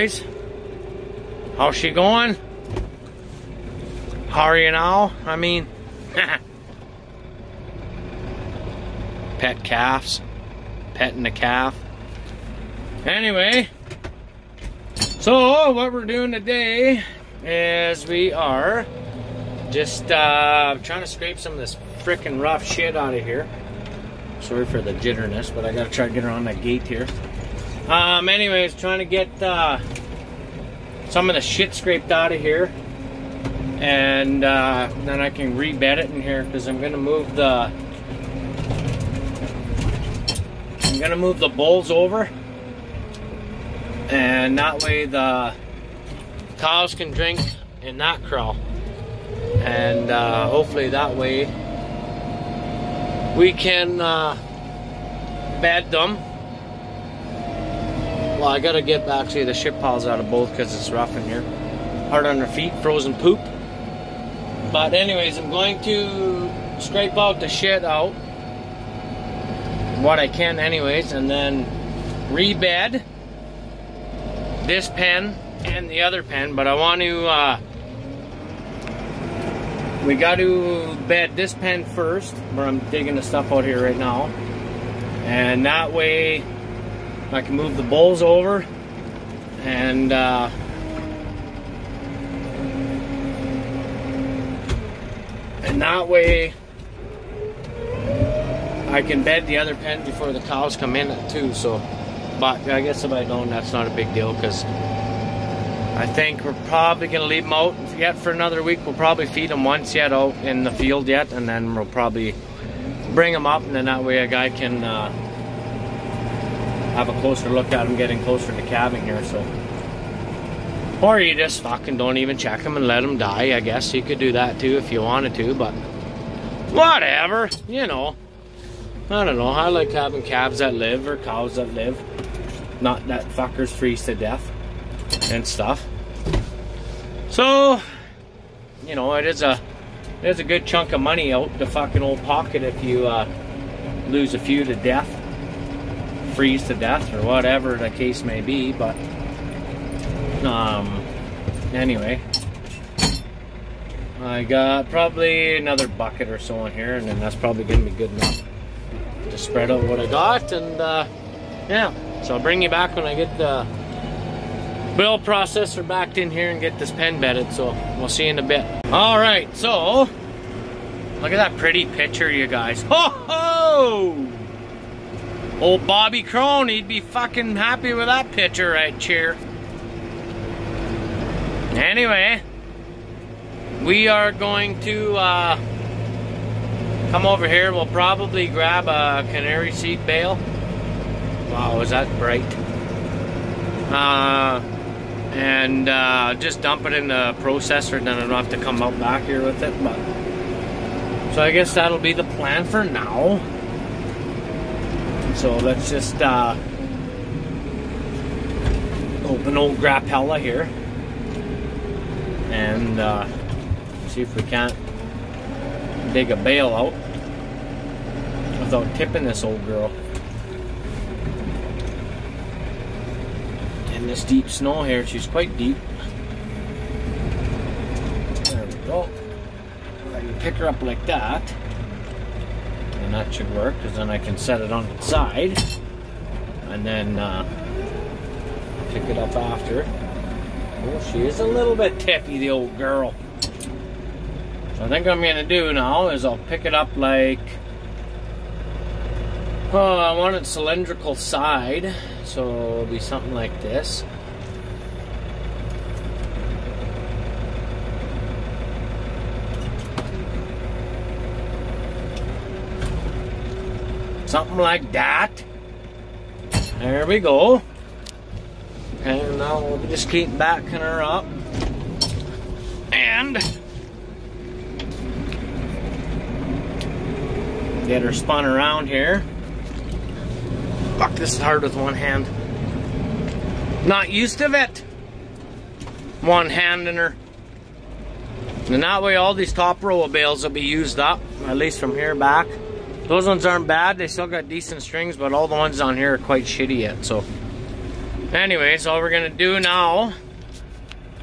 Boys, how's she going? How are you now? I mean, pet calves, petting the calf. Anyway, so what we're doing today is we are just uh, trying to scrape some of this freaking rough shit out of here. Sorry for the jitterness, but I gotta try to get around that gate here. Um, anyways, trying to get uh, some of the shit scraped out of here. And uh, then I can rebed it in here because I'm going to move the... I'm going to move the bowls over. And that way the cows can drink and not crawl. And uh, hopefully that way we can uh, bed them well, I gotta get actually the shit piles out of both because it's rough in here. Hard on their feet, frozen poop. But anyways, I'm going to scrape out the shit out. What I can anyways, and then rebed this pen and the other pen, but I want to, uh, we got to bed this pen first, where I'm digging the stuff out here right now. And that way, I can move the bowls over and uh, and that way I can bed the other pen before the cows come in too so but I guess if I don't that's not a big deal because I think we're probably gonna leave them out yet for another week. We'll probably feed them once yet out in the field yet and then we'll probably bring them up and then that way a guy can uh, have a closer look at them getting closer to calving here. So, or you just fucking don't even check them and let them die. I guess you could do that too if you wanted to, but whatever, you know. I don't know. I like having calves that live or cows that live, not that fuckers freeze to death and stuff. So, you know, it is a is a good chunk of money out the fucking old pocket if you uh, lose a few to death freeze to death or whatever the case may be. But um, anyway, I got probably another bucket or so in here, and then that's probably gonna be good enough to spread out what I got. And uh, yeah, so I'll bring you back when I get the bale processor backed in here and get this pen bedded. So we'll see you in a bit. All right, so look at that pretty picture, you guys. Ho ho! Old Bobby Crone, he'd be fucking happy with that picture right here. Anyway, we are going to uh, come over here. We'll probably grab a canary seed bale. Wow, is that bright? Uh, and uh, just dump it in the processor, then I don't have to come out back here with it. But so I guess that'll be the plan for now. So let's just uh, open old Grappella here and uh, see if we can't dig a bale out without tipping this old girl. In this deep snow here, she's quite deep. There we go. I can pick her up like that and that should work because then I can set it on its side and then uh, pick it up after. Oh, she is a little bit tippy, the old girl. So I think I'm going to do now is I'll pick it up like, oh, I want it cylindrical side, so it'll be something like this. Something like that. There we go. And now we'll just keep backing her up. And get her spun around here. Fuck, this is hard with one hand. Not used to it. One hand in her. And that way all these top row of bales will be used up, at least from here back. Those ones aren't bad, they still got decent strings, but all the ones on here are quite shitty yet, so. Anyways, all we're gonna do now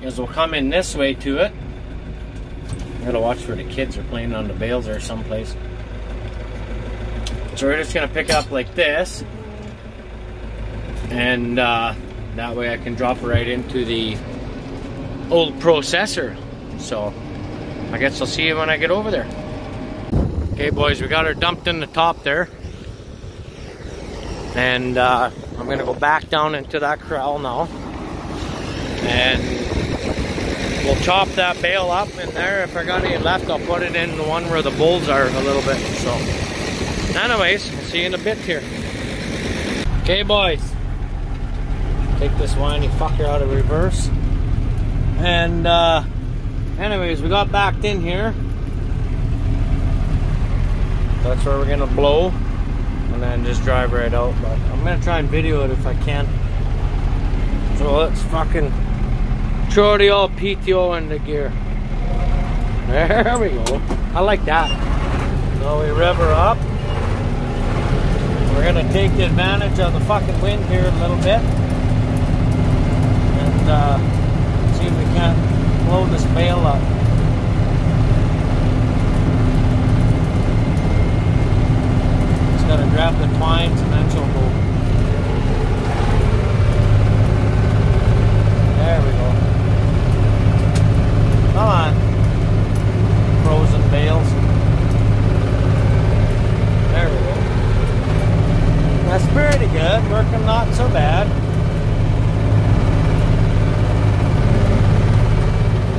is we'll come in this way to it. Gotta watch where the kids are playing on the bales or someplace. So we're just gonna pick up like this. And uh, that way I can drop right into the old processor. So I guess I'll see you when I get over there. Okay boys, we got her dumped in the top there. And uh, I'm gonna go back down into that corral now. And we'll chop that bale up in there. If I got any left, I'll put it in the one where the bulls are a little bit. So anyways, see you in a bit here. Okay boys, take this whiny fucker out of reverse. And uh, anyways, we got backed in here. That's where we're gonna blow and then just drive right out. But I'm gonna try and video it if I can. So let's fucking throw the old PTO in the gear. There we go. I like that. So we rev her up. We're gonna take the advantage of the fucking wind here a little bit. And uh, see if we can't blow this bale up. Gotta grab the twines and then she'll. There we go. Come on. Frozen bales. There we go. That's pretty good. Working not so bad.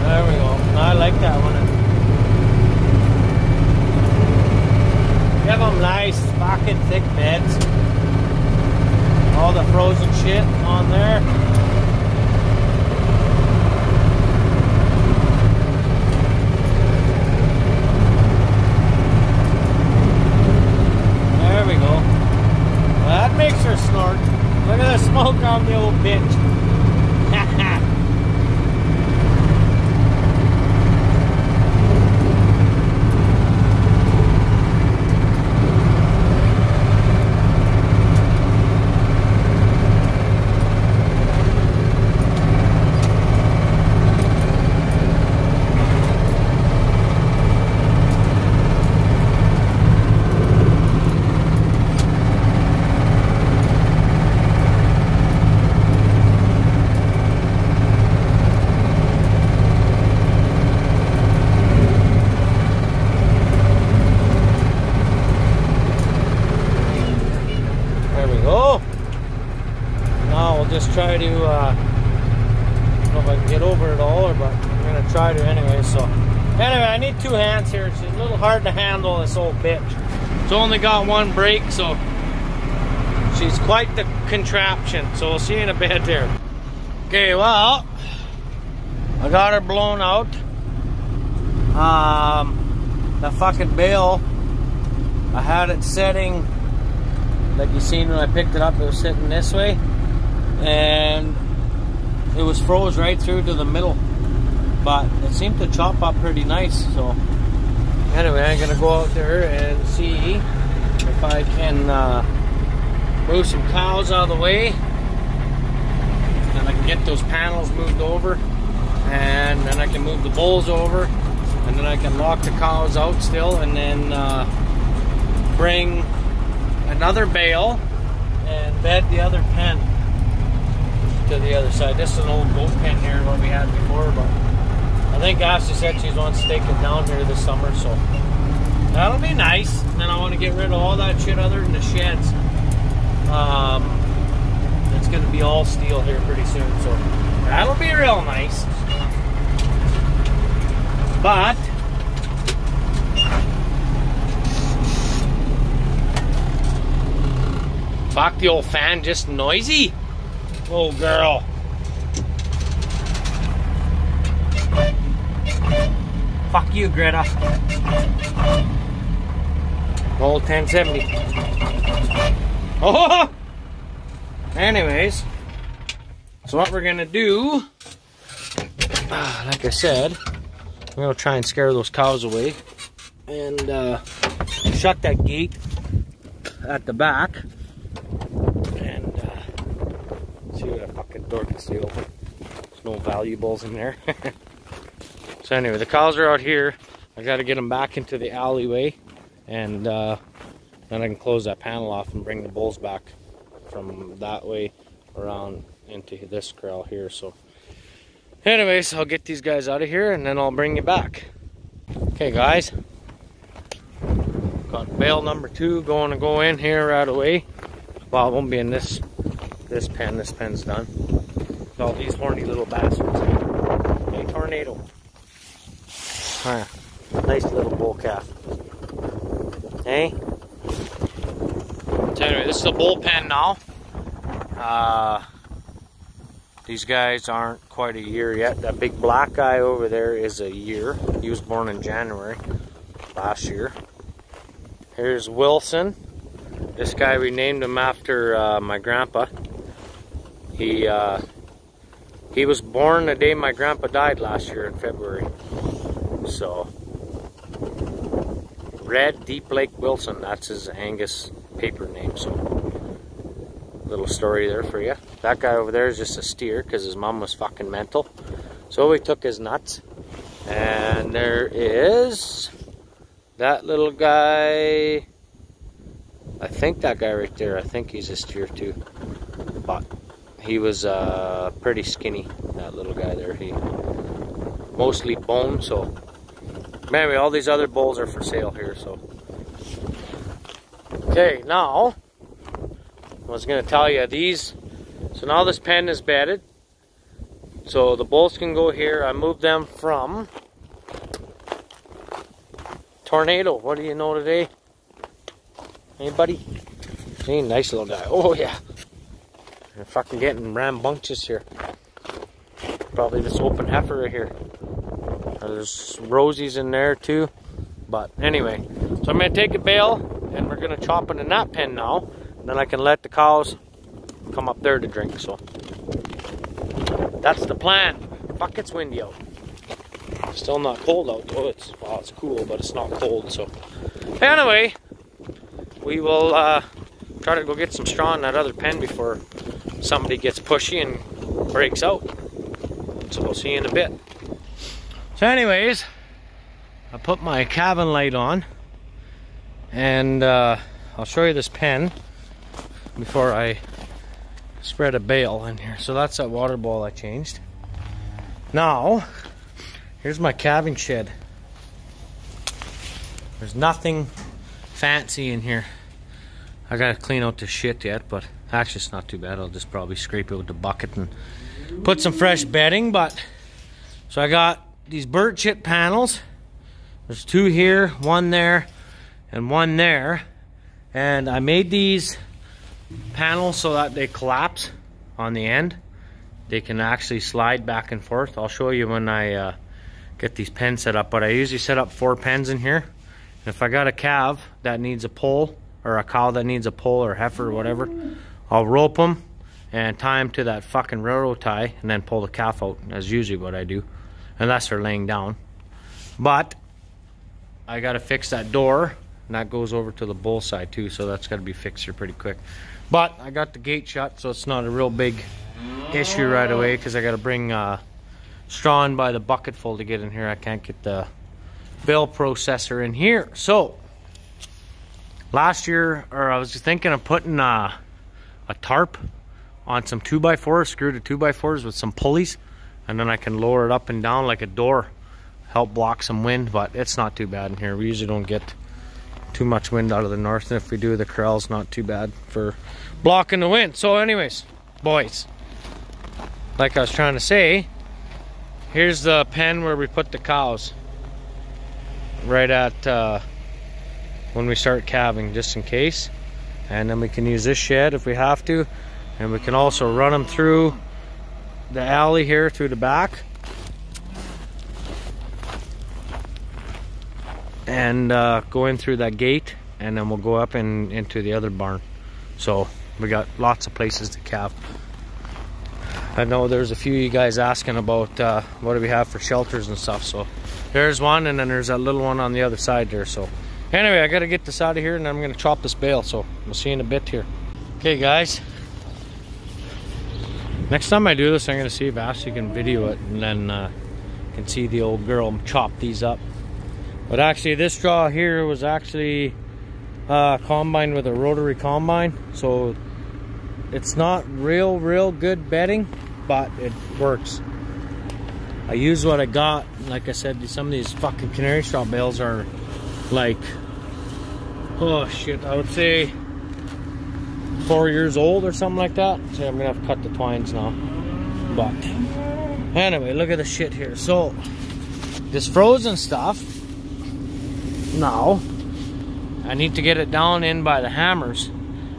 There we go. I like that one. Give them nice fucking thick beds. All the frozen shit on there. There we go. Well, that makes her snort. Look at the smoke on the old bitch. There we go. Now we'll just try to, uh, I don't know if I can get over it all, or but I'm gonna try to anyway. So, anyway, I need two hands here. It's a little hard to handle this old bitch. It's only got one brake, so she's quite the contraption. So we'll see you in a bit here. Okay, well, I got her blown out. Um, the fucking bale, I had it setting like you seen when I picked it up, it was sitting this way, and it was froze right through to the middle. But it seemed to chop up pretty nice. So anyway, I'm gonna go out there and see if I can uh, move some cows out of the way, and I can get those panels moved over, and then I can move the bulls over, and then I can lock the cows out still, and then uh, bring another bale and bed the other pen to the other side. This is an old goat pen here, what we had before, but I think Ashley said she wants to it down here this summer, so that'll be nice. And then I want to get rid of all that shit other than the sheds. Um, it's going to be all steel here pretty soon, so that'll be real nice. But Fuck the old fan, just noisy. Oh, girl. Fuck you, Greta. Old 1070. Oh! Anyways, so what we're gonna do, uh, like I said, we're gonna try and scare those cows away and uh, shut that gate at the back and uh, see what a fucking door can stay open. There's no valuables in there. so anyway, the cows are out here. I got to get them back into the alleyway and uh, then I can close that panel off and bring the bulls back from that way around into this corral here. So anyways, I'll get these guys out of here and then I'll bring you back. Okay guys, got bale number two going to go in here right away. Well, it won't be in this this pen. This pen's done. With All these horny little bastards. Hey, tornado. Ah, nice little bull calf. Hey. Anyway, this is a bullpen now. Uh, these guys aren't quite a year yet. That big black guy over there is a year. He was born in January last year. Here's Wilson. This guy, we named him after uh, my grandpa. He uh, he was born the day my grandpa died last year in February. So, Red Deep Lake Wilson, that's his Angus paper name. So, little story there for you. That guy over there is just a steer because his mom was fucking mental. So we took his nuts. And there is that little guy, I think that guy right there, I think he's a steer too. But he was uh, pretty skinny, that little guy there. He mostly bone, so anyway, all these other bulls are for sale here, so. Okay, now, I was gonna tell you, these, so now this pen is bedded. So the bulls can go here. I moved them from Tornado, what do you know today? Anybody? Hey, nice little guy. Oh, yeah. I'm fucking getting rambunctious here. Probably this open heifer right here. There's rosies in there too. But anyway, so I'm to take a bale and we're going to chop in a nap pen now. And then I can let the cows come up there to drink. So that's the plan. Fuck, it's windy out. Still not cold out though. It's well, it's cool, but it's not cold. So anyway, we will uh, try to go get some straw in that other pen before somebody gets pushy and breaks out. So we'll see you in a bit. So anyways, I put my cabin light on and uh, I'll show you this pen before I spread a bale in here. So that's that water bowl I changed. Now, Here's my cabin shed. There's nothing fancy in here. I gotta clean out the shit yet, but actually it's not too bad. I'll just probably scrape it with the bucket and put some fresh bedding. But so I got these bird shit panels. There's two here, one there, and one there. And I made these panels so that they collapse on the end. They can actually slide back and forth. I'll show you when I uh, get these pens set up. But I usually set up four pens in here. And if I got a calf that needs a pole, or a cow that needs a pole, or heifer, or whatever, I'll rope them and tie them to that fucking railroad tie, and then pull the calf out. That's usually what I do, unless they're laying down. But I got to fix that door, and that goes over to the bull side too, so that's got to be fixed here pretty quick. But I got the gate shut, so it's not a real big issue right away, because I got to bring uh, straw in by the bucketful to get in here. I can't get the bale processor in here. So, last year, or I was thinking of putting a, a tarp on some 2x4s, screw to 2x4s with some pulleys, and then I can lower it up and down like a door, help block some wind, but it's not too bad in here. We usually don't get too much wind out of the north, and if we do, the corral's not too bad for blocking the wind. So anyways, boys, like I was trying to say, Here's the pen where we put the cows. Right at uh, when we start calving, just in case. and then we can use this shed if we have to and we can also run them through the alley here through the back. And uh, go in through that gate and then we'll go up and into the other barn. So we got lots of places to calve I know there's a few of you guys asking about uh, what do we have for shelters and stuff so. There's one and then there's that little one on the other side there so. Anyway I gotta get this out of here and I'm gonna chop this bale so we'll see you in a bit here. Okay guys next time I do this I'm gonna see if Ashley can video it and then uh, can see the old girl chop these up. But actually this straw here was actually uh, combined with a rotary combine so it's not real real good bedding but it works. I use what I got like I said some of these fucking canary straw bales are like oh shit I would say four years old or something like that. So I'm gonna have to cut the twines now. But anyway look at the shit here. So this frozen stuff now I need to get it down in by the hammers.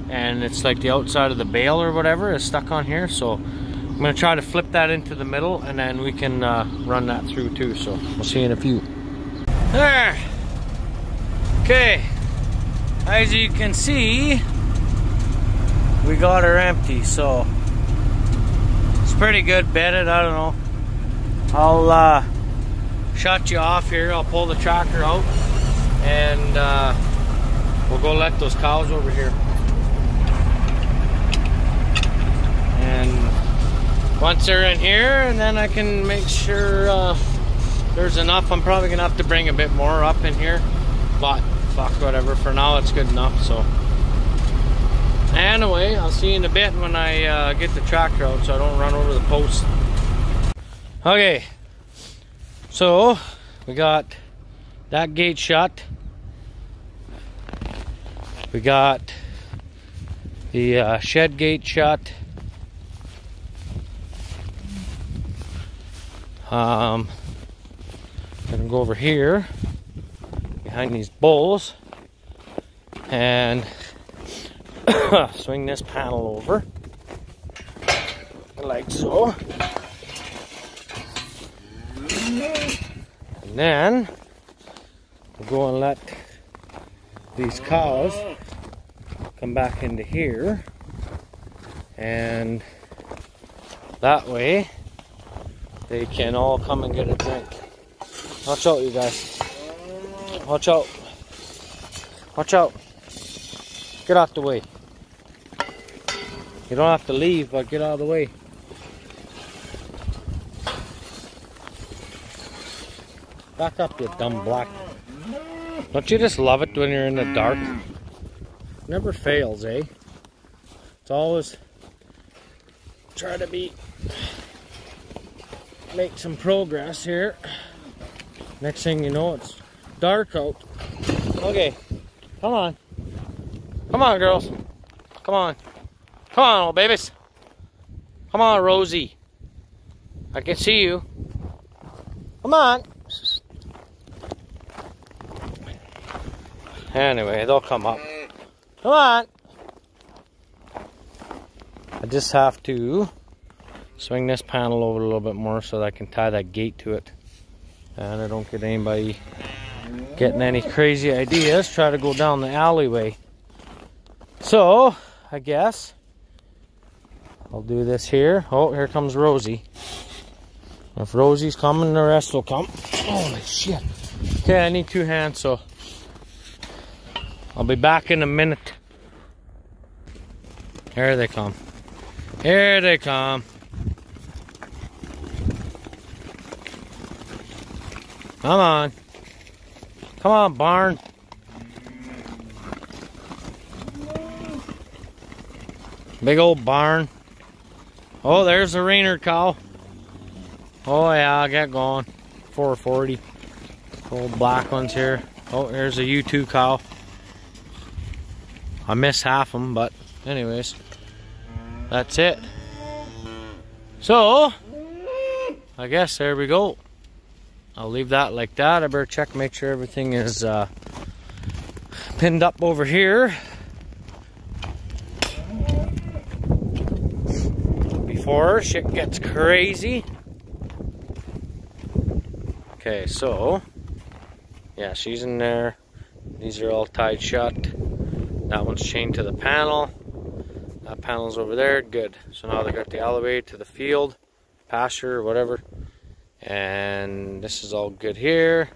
And it's like the outside of the bale or whatever is stuck on here. So I'm gonna try to flip that into the middle and then we can uh, run that through too. So we'll see in a few. There! Okay. As you can see we got her empty so it's pretty good bedded I don't know. I'll uh, shut you off here. I'll pull the tractor out and uh, we'll go let those cows over here. And once they're in here and then I can make sure uh, there's enough. I'm probably gonna have to bring a bit more up in here but fuck whatever. For now it's good enough so anyway I'll see you in a bit when I uh, get the tractor out so I don't run over the post. Okay. So we got that gate shut. We got the uh, shed gate shut. Um, gonna go over here behind these bulls and swing this panel over like so. And then we'll go and let these cows come back into here and that way they can all come and get a drink. Watch out you guys. Watch out. Watch out. Get out the way. You don't have to leave, but get out of the way. Back up, you dumb black. Don't you just love it when you're in the dark? Never fails, eh? It's always try to be make some progress here. Next thing you know, it's dark out. Okay, come on. Come on, girls. Come on. Come on, little babies. Come on, Rosie. I can see you. Come on. Anyway, they'll come up. Come on. I just have to swing this panel over a little bit more so that I can tie that gate to it. And I don't get anybody getting any crazy ideas. Try to go down the alleyway. So, I guess I'll do this here. Oh, here comes Rosie. If Rosie's coming, the rest will come. Holy shit. Okay, I need two hands, so I'll be back in a minute. Here they come. Here they come. Come on. Come on, barn. Big old barn. Oh, there's the rainer cow. Oh yeah, I got going. 440. Old black ones here. Oh, there's a U2 cow. I missed half of them, but anyways, that's it. So, I guess there we go. I'll leave that like that. I better check, make sure everything is uh, pinned up over here. Before. Shit gets crazy. Okay, so yeah, she's in there. These are all tied shut. That one's chained to the panel. That panel's over there. Good. So now they got the alleyway to the field, pasture, whatever. And this is all good here.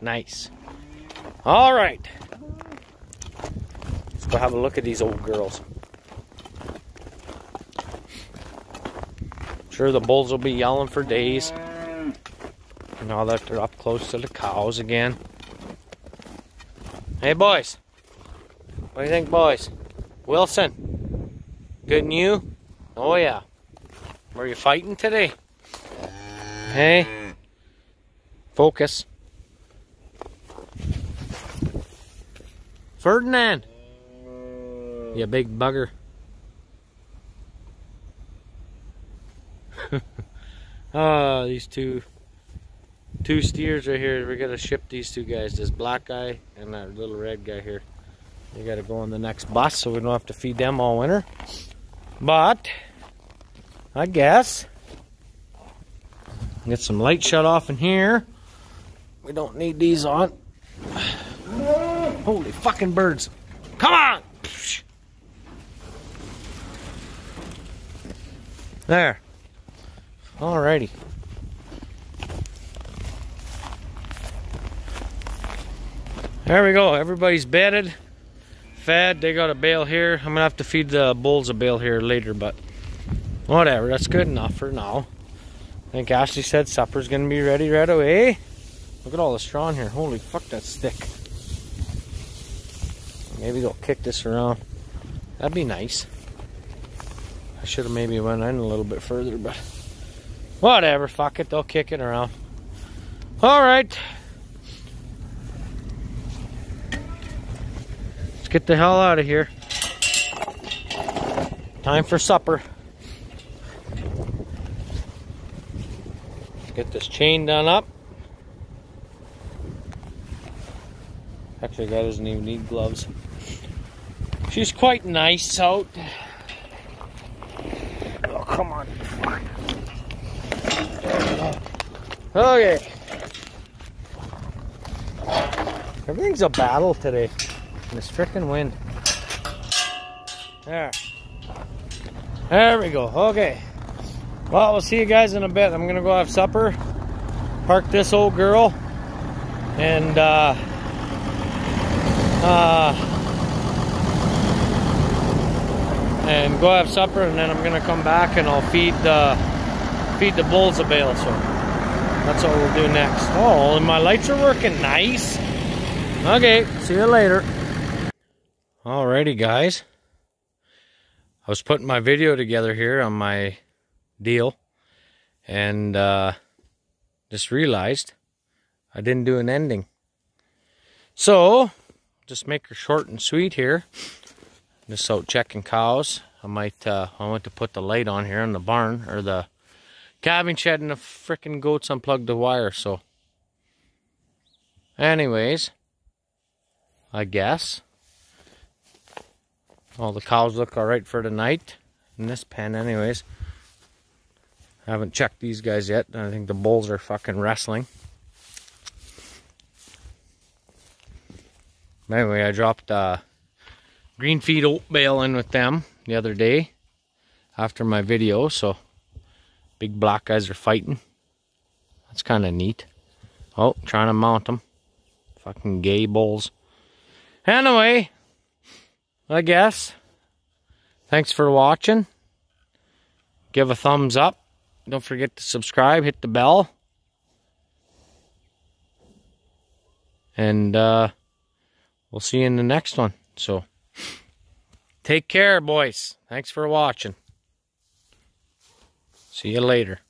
Nice. All right. Let's go have a look at these old girls. Sure, the bulls will be yelling for days. Now that they're up close to the cows again. Hey, boys. What do you think, boys? Wilson, good and you? Oh, yeah. Were you fighting today? Hey? Focus. Ferdinand. You big bugger. Ah, these two two steers right here. We gotta ship these two guys, this black guy and that little red guy here. They gotta go on the next bus so we don't have to feed them all winter. But I guess get some light shut off in here. We don't need these on. Holy fucking birds. Come on! There. Alrighty. There we go. Everybody's bedded, fed. They got a bale here. I'm gonna have to feed the bulls a bale here later, but whatever. That's good enough for now. I think Ashley said supper's gonna be ready right away. Look at all the straw in here. Holy fuck, that's thick. Maybe they'll kick this around. That'd be nice. I should have maybe went in a little bit further, but whatever. Fuck it. They'll kick it around. All right. Let's get the hell out of here. Time for supper. Let's get this chain done up. Actually, guy doesn't even need gloves. She's quite nice out. Oh, come on. Okay. Everything's a battle today and this freaking wind. There. There we go. Okay. Well, we'll see you guys in a bit. I'm gonna go have supper, park this old girl, and uh, uh, and go have supper, and then I'm gonna come back and I'll feed the feed the bulls a bale. So that's what we'll do next. Oh, and my lights are working nice. Okay, see you later. Alrighty guys. I was putting my video together here on my deal and uh, just realized I didn't do an ending. So, just make her short and sweet here. Just out checking cows. I might, uh, I want to put the light on here in the barn or the calving shed and the freaking goats unplugged the wire. So, anyways, I guess. All the cows look alright for tonight. In this pen anyways. I haven't checked these guys yet. I think the bulls are fucking wrestling. Anyway, I dropped uh, green feed oat bale in with them the other day after my video, so big black guys are fighting. That's kind of neat. Oh, trying to mount them. Fucking gay bulls. Anyway, I guess. Thanks for watching. Give a thumbs up. Don't forget to subscribe, hit the bell. And uh, we'll see you in the next one. So, take care, boys. Thanks for watching. See you later.